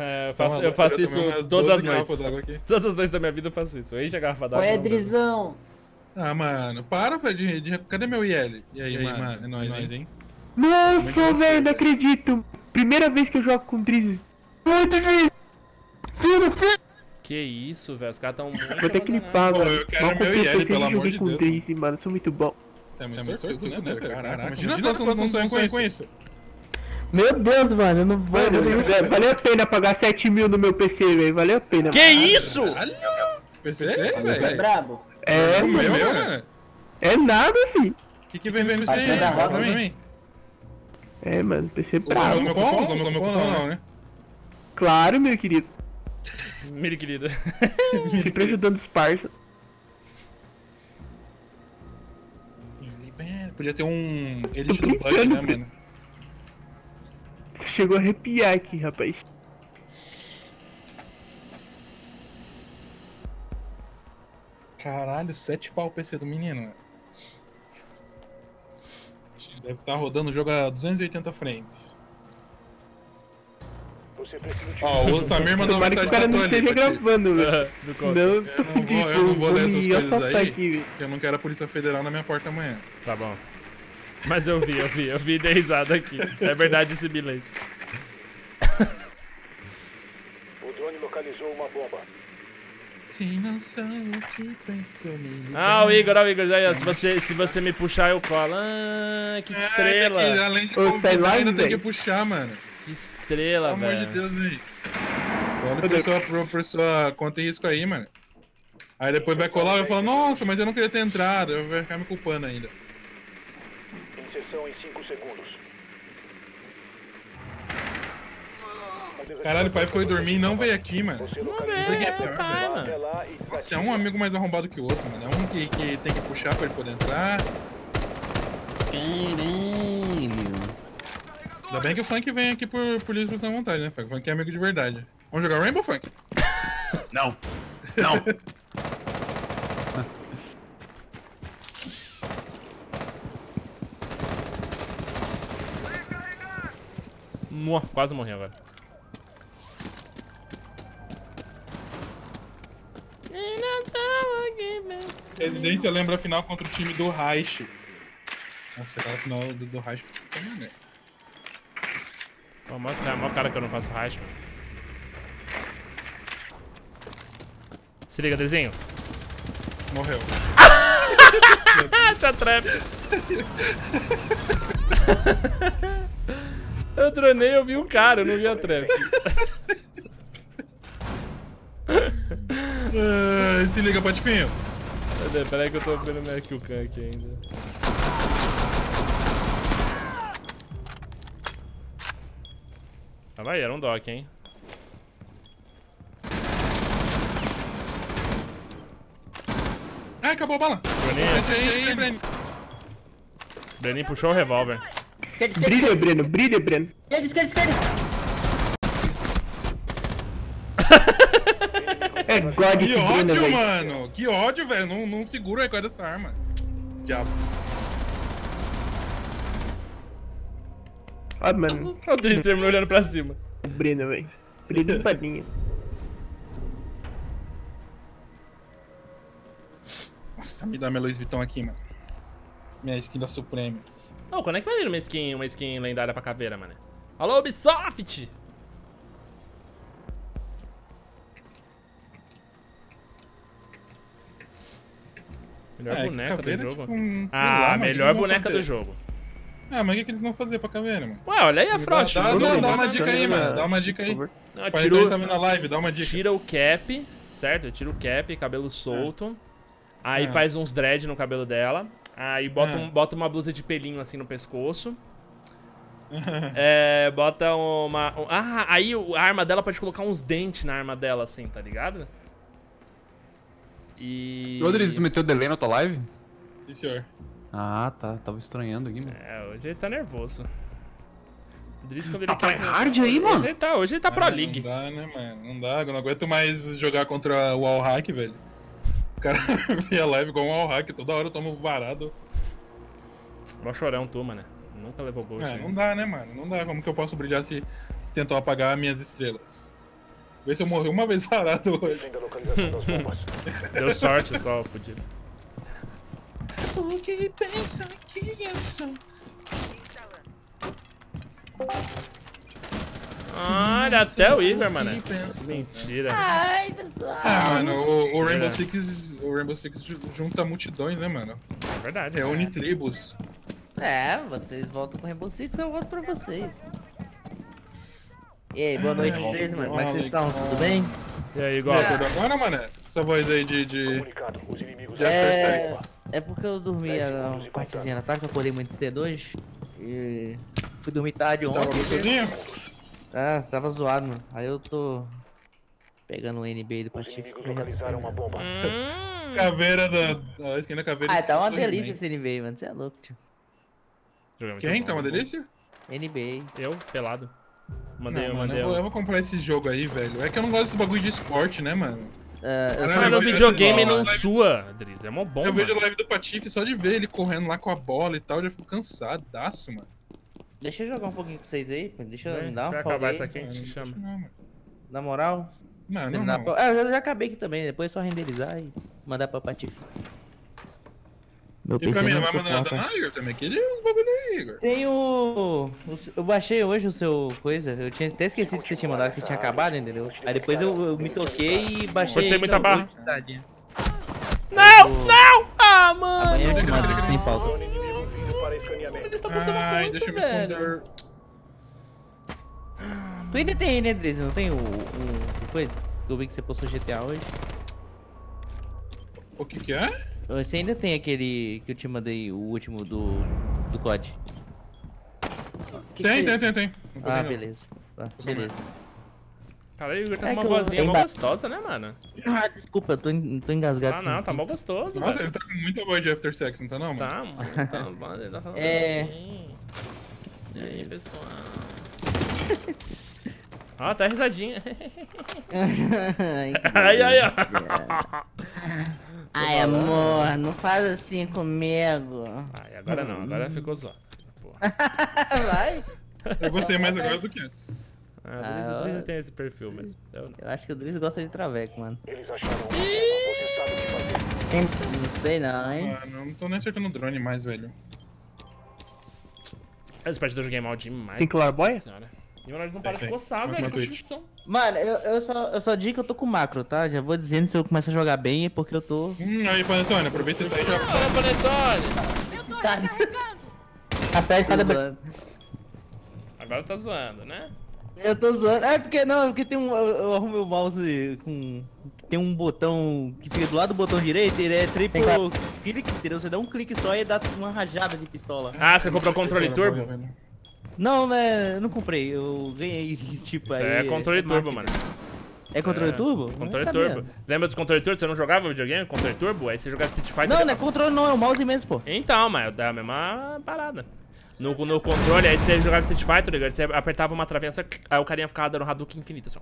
É, eu faço, eu faço isso todas as noites. Todas as noites da minha vida eu faço isso. Eu encho a garrafa d'água. Oi, Edrizão. Ah, mano, para, velho. De, de, cadê meu IL? E aí, e aí mano? mano? É nóis, hein? hein? Nossa, velho, não acredito. Primeira vez que eu jogo com Driz. Muito difícil. Filho, filho. Que isso, velho. Os caras tão muito. Vou ter que limpar, mano. Eu quero meu IL, pelo amor de Deus. com Driz, mano. Sou muito bom. É muito, é sortudo, né, velho? Caraca, imagina a não sonho com isso. Meu Deus, mano, eu não vou. Valeu a pena pagar 7 mil no meu PC, velho. Valeu a pena. Que mano. isso? PC, velho? É brabo. É, mano. Meu, mano. É nada, filho. O que, que vem vendo isso aí? Pra mim. É, mano, PC brabo. Usou meu cupom? Usou meu cupom não, né? Claro, meu querido. Meu querido. Sempre ajudando os parça. Podia ter um Elite do Bug, né, mano? Chegou a arrepiar aqui, rapaz. Caralho, 7 pau o PC do menino. Deve estar tá rodando o jogo a 280 frames. Ó, oh, o Samir mandou uma mensagem que o cara não esteja gravando, velho. Não, eu não vou, eu não vou dar essas coisas aí, aqui, que eu não quero a Polícia Federal na minha porta amanhã. Tá bom. Mas eu vi, eu vi, eu vi de risada aqui. É verdade esse bilhete. O drone localizou uma bomba. não sabe o que pensou me Ah, o Igor, ó, o Igor, aí, se você, se você me puxar, eu colo. Ah, que estrela. É, além de convidar, ainda tem que puxar, mano. Que estrela, velho. Pelo amor de Deus, velho. Olha por sua, por sua conta e risco aí, mano. Aí depois vai colar e vai falar, nossa, mas eu não queria ter entrado. Eu vou ficar me culpando ainda. Inserção em 5 segundos. Caralho, o pai foi dormir e não veio aqui, mano. Não veio, é pior, pai, mano. Nossa, é um amigo mais arrombado que o outro, mano. É um que, que tem que puxar pra ele poder entrar. Caralho. Ainda bem que o Funk vem aqui por, por livre vontade, né, Funk? O Funk é amigo de verdade. Vamos jogar Rainbow, Funk? Não. Não. Mua, quase morri agora. Residência lembra a final contra o time do Reich. Nossa, aquela final do, do Reich foi maneiro. Pô, mostra, maior cara que eu não faço Reich. Se liga, desenho. Morreu. Essa trap. eu dronei, eu vi um cara, eu não vi a trap. uh, se liga, Patifinho. Cadê? Pera aí que eu tô vendo minha kill cam aqui ainda. Ah, vai, era um dock, hein? Ah, acabou a bala. Breninho. Breninho puxou o revólver. Esquerda, esquerda. Brilha, Breno, brilha, Breno. Esquerda, esquerda, esquerda. É God Que ódio, mano. Que ódio, velho. Não, não segura o dessa arma. Diabo. Ah, mano. o Drister me olhando pra cima. O Breno, velho. Breno espadinha. Nossa, me dá minha Louis Vuitton aqui, mano. Minha skin da Supreme. Oh, quando é que vai vir uma skin, uma skin lendária pra caveira, mano? Alô, Ubisoft! Melhor é, boneca do jogo. Tipo, um, ah, lá, melhor boneca do jogo. Ah, mas o que, que eles vão fazer pra caveira, mano? Ué, olha aí a Frost. Dá, dá, dá, uma dica aí, mano. Dá uma dica aí. Não, tira o... tá vendo a live, dá uma dica. Tira o cap, certo? Tira o cap, cabelo solto. É. Aí é. faz uns dread no cabelo dela. Aí bota, é. um, bota uma blusa de pelinho assim no pescoço. é, bota uma. Ah, aí a arma dela pode colocar uns dentes na arma dela, assim, tá ligado? E. Rodrigues, você meteu delay na tua live? Sim, senhor. Ah, tá. Tava estranhando aqui, mano. É, hoje ele tá nervoso. Rodrigues, quando ele tá tryhard aí, mano? Hoje ele tá, hoje ele tá ah, pro League. Não dá, né, mano? Não dá. Eu não aguento mais jogar contra o All Hack, velho. O cara via live com o All Hack, toda hora eu tomo varado. Mó chorão tu, mano. Nunca levou gol. É, não dá, né, mano? Não dá. Como que eu posso brilhar se tentou apagar minhas estrelas? Vê se eu morri uma vez parado hoje. Deu sorte só, fudido. O que pensa que eu sou? Olha, até o Igor, mano. Mentira. Ai, pessoal. Ah, mano, o, o Rainbow É. Six. O Rainbow Six ju- junta multidões, né, mano? É verdade. Reúne tribos. É, vocês voltam com o Rainbow Six, eu volto pra vocês. E aí, boa noite a vocês, mano. Como é que vocês estão? Tudo bem? E aí, igual. Acordou agora, mano? Essa voz aí de. de... Comunicado. Os inimigos De É, é porque eu dormi a uma partezinha tarde, que eu acordei muito cedo hoje. E fui dormir tarde Tava ontem. gostosinho? Ah, tava zoado, mano. Aí eu tô pegando o NB do Os Patife. inimigos localizaram uma bomba. Hum, Caveira da. A esquina da caveira. Ah, tá uma delícia esse NB, mano. Você é louco, tio. Quem? bom. Tá uma delícia? NBA. Eu, pelado. Mandei, Não, eu mano, mandei. eu vou, eu vou comprar esse jogo aí, velho. É que eu não gosto desse bagulho de esporte, né, mano? Ah, eu Caralho, só- Mano, o eu vejo videogame não live- sua, Driz. É mó bom, eu vejo a live do Patife só de ver ele correndo lá com a bola e tal, eu já fico cansadaço, mano. Deixa eu jogar um pouquinho com vocês aí, pô. Deixa eu dar uma folga acabar aí. isso aqui, a gente te chama. não, mano. Na moral. Não, não, não. Ah, eu já, já acabei aqui também. Depois é só renderizar e mandar pra Patife. Meu E pra mim, não vai mandar nada, não, Igor? Também queria uns bagulho aí, Igor. Tem o... o Eu baixei hoje o seu coisa. Eu tinha até esquecido que você tinha mandado que tinha acabado, entendeu? Aí depois eu, eu me toquei e baixei. Forcei aí, muita barra. Não, não! Ah, mano! Amanhã eu te mando, sem falta. Drone inimigo vindo para estão passando Ai, muito, deixa eu me esconder. Tu ainda tem aí, né, Dres? Não tem o, o, o coisa? Eu vi que você postou GTA hoje. O que que é? Você ainda tem aquele que eu te mandei, o último do, do COD. Que que Tem, você- tem, tem, tem. Ah, tem, não. beleza. Tá, beleza. Cara, o Igor tá É com uma eu- vozinha mó gostosa, né, mano? Ah, desculpa, eu tô, en- tô engasgado. Ah, não, tá mó gostoso, Nossa, velho. ele tá com muita voz de After Sex, não tá não, mano? Tá, mano. Tá, mano, ele tá falando É. assim. E aí, pessoal? Ó, tá risadinha. ai, Ai, ai, ai. amor, não faz assim comigo. Ai, agora não, agora ficou só. Vai. Eu gostei mais agora do que antes. Ah, Ah, o Drizzy eu- tem esse perfil mesmo. Eu. Eu acho que o Driz gosta de traveco, mano. Eles acharam uma. Você sabe o que fazer. Não sei não, hein? Mano, eu não tô nem acertando o drone mais, velho. Esse partidor joguei mal demais. Tem claraboia? senhora. E o nariz não para de coçar, velho. Judiação. Mano, eu, eu, só, eu só digo que eu tô com macro, tá? Já vou dizendo se eu começar a jogar bem é porque eu tô. Hum, aí, Panetone, aproveita que você tá aí já. Olha, Panetone. Tá. Até cada zoando. Agora tá zoando, né? Eu tô zoando. É porque não, é porque tem um. Eu, eu arrumei o mouse com. Tem um botão que fica do lado do botão direito, ele é triplo clique, entendeu? Você dá um clique só e dá uma rajada de pistola. Ah, você comprou controle turbo? Não, né? Eu não comprei, eu ganhei, tipo, Isso aí. é controle turbo, máquina. mano. É controle É, turbo? Controle turbo. Lembra dos controle turbo? Você não jogava videogame? Controle turbo? Aí você jogava Street Fighter. Não, não é controle não, é o mouse mesmo, pô. Então, mas é a mesma parada. No, no controle, aí você jogava Street Fighter, ligado? Você apertava uma travinha, só- aí o carinha ficava dando Hadouken infinito. Só...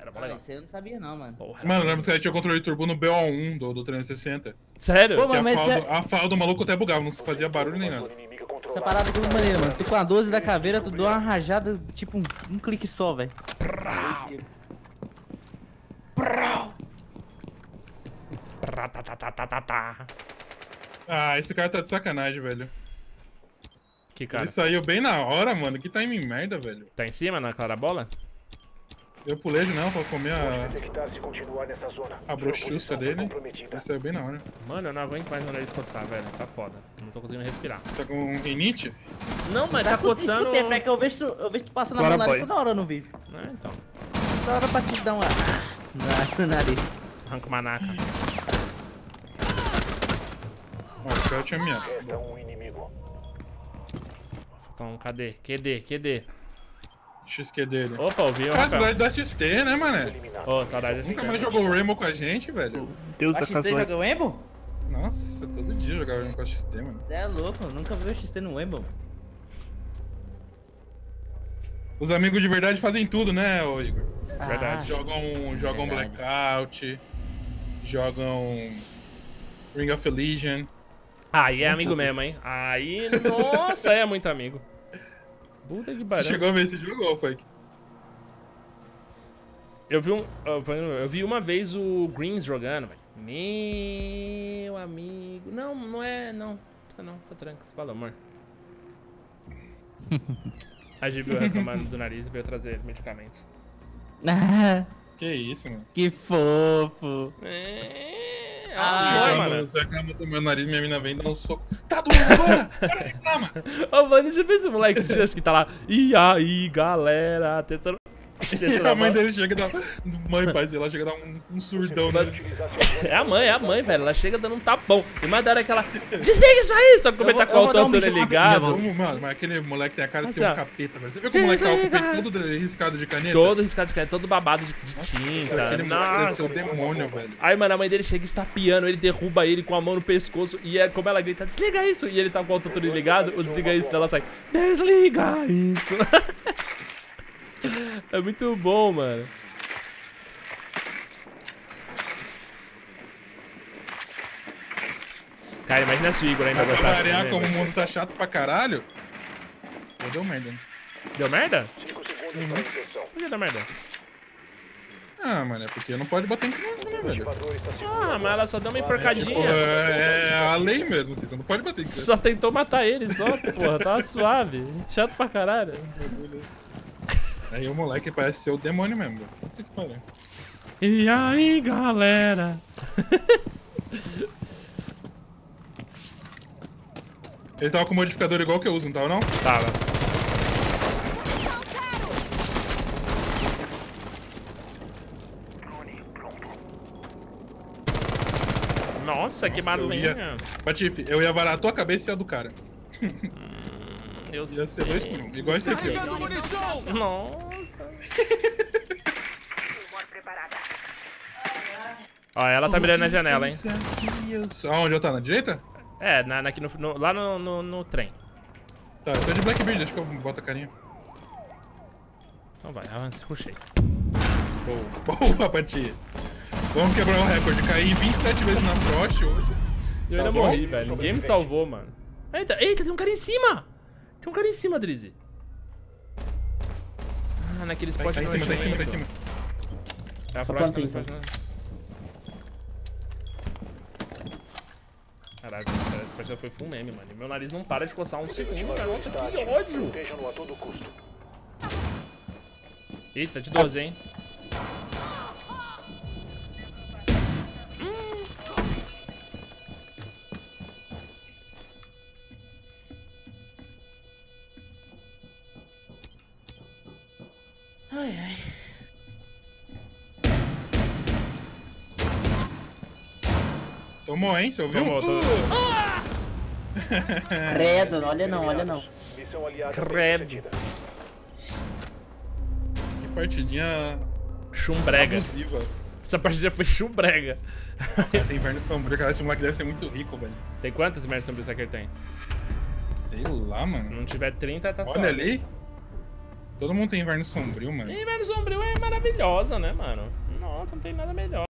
Era mó Ah, legal. isso aí eu não sabia não, mano. Porra. Mano, lembra que você tinha o controle turbo no BO1 do, do 360? Sério? Pô, Que a fala, é- do, a fala do maluco até bugava, não fazia barulho nem nada. Essa parada é muito maneira, mano. Tu com a 12 da caveira, tu dá uma rajada, tipo um, um clique só, velho. Ah, esse cara tá de sacanagem, velho. Que cara? Ele saiu bem na hora, mano. Que timing merda, velho. Tá em cima, na clarabola? Eu pulei de não pra comer a, a brochusca dele. Ele saiu bem na hora. Mano, eu não aguento mais meu nariz coçar, velho. Tá foda. Não tô conseguindo respirar. Tá com rinite? Não, mas tá coçando... Escuta, é que eu vejo, tu- eu vejo tu passando a mão no nariz toda hora no vídeo. É, então. Toda hora pra te dar uma... Na, no nariz. Arranca uma naca. Ó, o cara tinha minha. Então, cadê? QD, QD. XQ dele. Opa, ouvi o Rafael. saudade da XT, né, mané? Ô, saudade Nunca de mais jogou o Rainbow com a gente, velho. Deus A XT o Embo? Nossa, todo dia jogava Rainbow com a XT, mano. Você é louco, nunca vi o XT no Embo. Os amigos de verdade fazem tudo, né, ô Igor? Verdade. Jogam, jogam Verdade. Blackout, jogam Ring of Legion. Aí é amigo mesmo, hein? Aí, nossa, aí é muito amigo. Puta que Você pariu. chegou a ver esse jogo, ô, Fake? Eu vi, um, eu vi- uma vez o Greens jogando, velho. Meu amigo. Não, não é. Não. Precisa não, tá tranquilo. Fala, amor. A Gibi reclamando do nariz e veio trazer medicamentos. Ah, Que isso, mano. que fofo. É. Ah, Ah, Reclama- mano. Você reclama do meu nariz, minha mina vem dá um soco. Tá doendo agora! Para, reclama! Ô, mano, você fez esse moleque que tá lá. E aí, galera? Testando. E a mãe dele chega e dá. Mãe, pai, ela chega dá um, um surdão nele. É a mãe, é a mãe, velho. Ela chega dando um tapão. E mais da hora que ela. Desliga isso aí! Só que como ele tá com o dar um autotune ligado. Mano, mas aquele moleque tem a cara de ser um capeta, velho. Você viu como o moleque tá com o peito todo riscado de caneta? Todo riscado de caneta, todo babado de, de tinta. Aquele moleque deve ser o Nossa. demônio, velho. Aí, mano, a mãe dele chega estapeando, ele derruba ele com a mão no pescoço. E é como ela grita, desliga isso! E ele tá com o autotune ligado, o desliga isso dela sai, desliga isso! é muito bom, mano. Cara, imagina se o Igor ainda Pra gostasse. variar né, como o mundo tá chato pra caralho. Já deu merda. né? Deu merda? 5 segundos para inserção. Por que deu merda? Ah, mano, é porque não pode bater em criança, né, velho? Seguro. Ah, mas ela só deu uma enforcadinha. é, é a lei mesmo, assim, você não pode bater em criança. Só tentou matar ele, só, porra, tava suave. Chato pra caralho. Aí o moleque parece ser o demônio mesmo. Puta que pariu. E aí, galera? Ele tava com o modificador igual que eu uso, não tava não? Tava. Nossa, que Nossa, ia- barulhinho. Patife, eu ia varar a tua cabeça e a do cara. Eu Ia ser dois por um, igual esse aqui, ó. Nossa. Ó, ela tá mirando na janela, hein? Aonde eu tá? Na direita? É, na, na- aqui no, no- lá no, no, no trem. Tá, eu tô de Blackbeard, acho que eu boto a carinha. Então vai, avança, rushei. Boa, Pati. Vamos quebrar o recorde. Caí 27 vezes na Frost hoje. Eu ainda bom? morri, velho. Ninguém me salvou, mano. Eita, eita, tem um cara em cima! Tem um cara em cima, Drizzy. Ah, naquele Tá, spot tá em não cima, tá em cima, tá em nojento. cima. É a Frost também, Frost não. Caralho, esse spot já foi full meme, mano. E Meu nariz não para de coçar um segundo, cara. Nossa, que ódio! Eita, tá de 12, hein? Tomou, hein? Você ouviu? Tomou, tomou. Credo, olha não, olha não. Credo. Que partidinha Chumbrega. abusiva. Essa partida foi chumbrega. Tem inverno sombrio, cara. Esse moleque deve ser muito rico, velho. Tem quantas merdas sobre isso que ele tem? Sei lá, Se mano. não tiver 30, tá só. Olha ali. Todo mundo tem inverno sombrio, mano. E Inverno Sombrio é maravilhosa, né, mano? Nossa, não tem nada melhor.